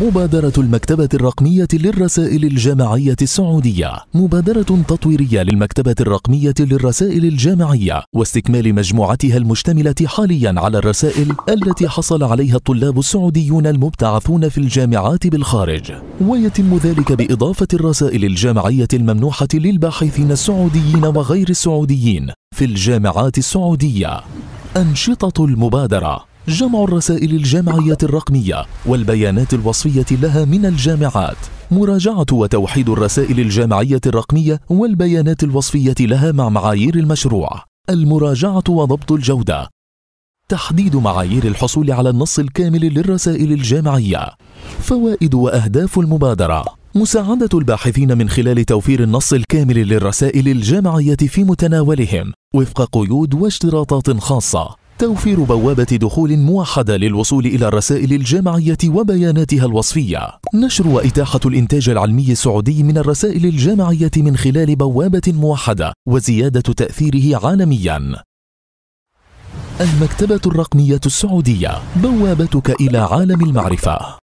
مبادرة المكتبة الرقمية للرسائل الجامعية السعودية. مبادرة تطويرية للمكتبة الرقمية للرسائل الجامعية واستكمال مجموعتها المشتملة حاليا على الرسائل التي حصل عليها الطلاب السعوديون المبتعثون في الجامعات بالخارج. ويتم ذلك بإضافة الرسائل الجامعية الممنوحة للباحثين السعوديين وغير السعوديين في الجامعات السعودية. أنشطة المبادرة جمع الرسائل الجامعية الرقمية والبيانات الوصفية لها من الجامعات. مراجعة وتوحيد الرسائل الجامعية الرقمية والبيانات الوصفية لها مع معايير المشروع. المراجعة وضبط الجودة. تحديد معايير الحصول على النص الكامل للرسائل الجامعية. فوائد وأهداف المبادرة. مساعدة الباحثين من خلال توفير النص الكامل للرسائل الجامعية في متناولهم. وفق قيود واشتراطات خاصة. توفير بوابة دخول موحدة للوصول إلى الرسائل الجامعية وبياناتها الوصفية. نشر وإتاحة الإنتاج العلمي السعودي من الرسائل الجامعية من خلال بوابة موحدة وزيادة تأثيره عالمياً. المكتبة الرقمية السعودية. بوابتك إلى عالم المعرفة.